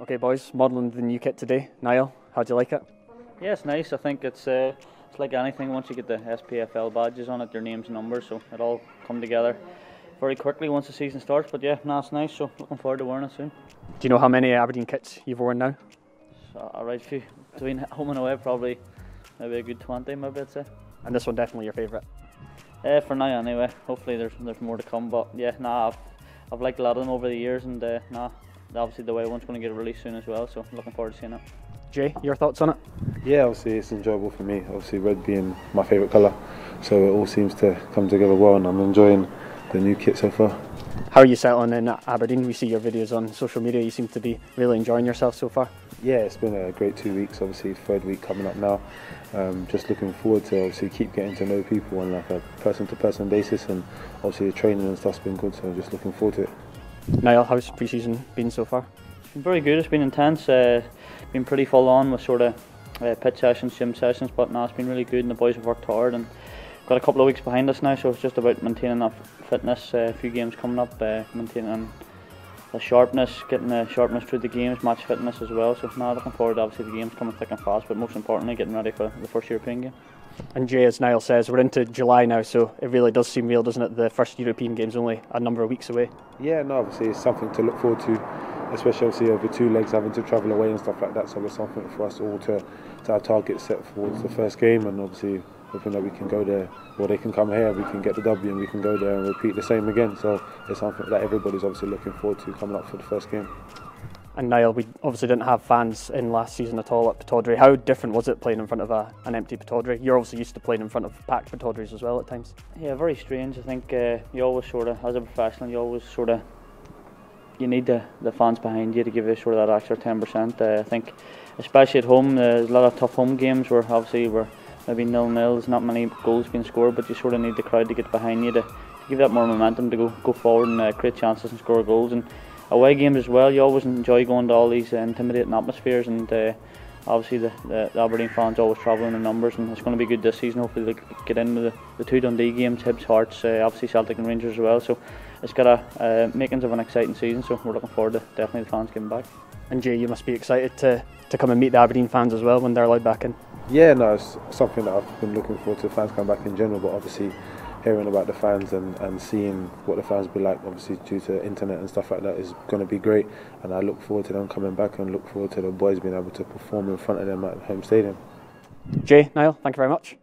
Okay, boys, modelling the new kit today. Niall, how do you like it? Yeah, it's nice. I think it's uh, it's like anything. Once you get the SPFL badges on it, your names and numbers, so it all come together very quickly once the season starts. But yeah, no, it's nice. So looking forward to wearing it soon. Do you know how many Aberdeen kits you've worn now? So, a right few between home and away, probably maybe a good twenty, maybe I'd say. And this one definitely your favourite. Uh, for now, anyway. Hopefully, there's there's more to come. But yeah, nah, I've, I've liked a lot of them over the years, and uh, nah, obviously the way one's going to get released soon as well. So looking forward to seeing it. Jay, your thoughts on it? Yeah, obviously it's enjoyable for me. Obviously red being my favourite colour, so it all seems to come together well, and I'm enjoying the new kit so far. How are you settling in Aberdeen? We see your videos on social media. You seem to be really enjoying yourself so far. Yeah, it's been a great two weeks. Obviously, third week coming up now. Um, just looking forward to obviously keep getting to know people on like a person-to-person basis, and obviously the training and stuff's been good. So I'm just looking forward to it. Niall, how's pre-season been so far? It's been very good. It's been intense. Uh, been pretty full on with sort of uh, pitch sessions, gym sessions, but now it's been really good, and the boys have worked hard and got a couple of weeks behind us now. So it's just about maintaining that fitness. Uh, a few games coming up, uh, maintaining the sharpness, getting the sharpness through the games, match fitness as well. So now looking forward. Obviously, the games coming thick and fast, but most importantly, getting ready for the first European game. And Jay, as Niall says, we're into July now, so it really does seem real, doesn't it? The first European game's only a number of weeks away. Yeah, no, obviously it's something to look forward to, especially obviously over two legs having to travel away and stuff like that. So it's something for us all to, to have targets set for the first game, and obviously hoping that we can go there, or they can come here, we can get the W, and we can go there and repeat the same again. So it's something that everybody's obviously looking forward to coming up for the first game. And Niall, we obviously didn't have fans in last season at all at Pittodrie. How different was it playing in front of a, an empty Pittodrie? You're obviously used to playing in front of packed Pittodries as well at times. Yeah, very strange. I think uh, you always sort of, as a professional, you always sort of, you need the, the fans behind you to give you sort of that extra 10%. Uh, I think, especially at home, uh, there's a lot of tough home games where obviously we're maybe nil nil. There's not many goals being scored, but you sort of need the crowd to get behind you to, to give that more momentum to go go forward and uh, create chances and score goals. And away games as well, you always enjoy going to all these uh, intimidating atmospheres. And uh, obviously the, the, the, Aberdeen fans always travelling in numbers, and it's going to be good this season. Hopefully they get into the, the two Dundee games, Hibs, Hearts, uh, obviously Celtic and Rangers as well. So it's got a uh, makings of an exciting season. So we're looking forward to definitely the fans getting back. And Jay, you must be excited to, to come and meet the Aberdeen fans as well when they're allowed back in. Yeah, no, it's something that I've been looking forward to. Fans coming back in general, but obviously hearing about the fans and, and seeing what the fans be like, obviously due to internet and stuff like that, is going to be great. And I look forward to them coming back and look forward to the boys being able to perform in front of them at home stadium. Jay, Niall, thank you very much.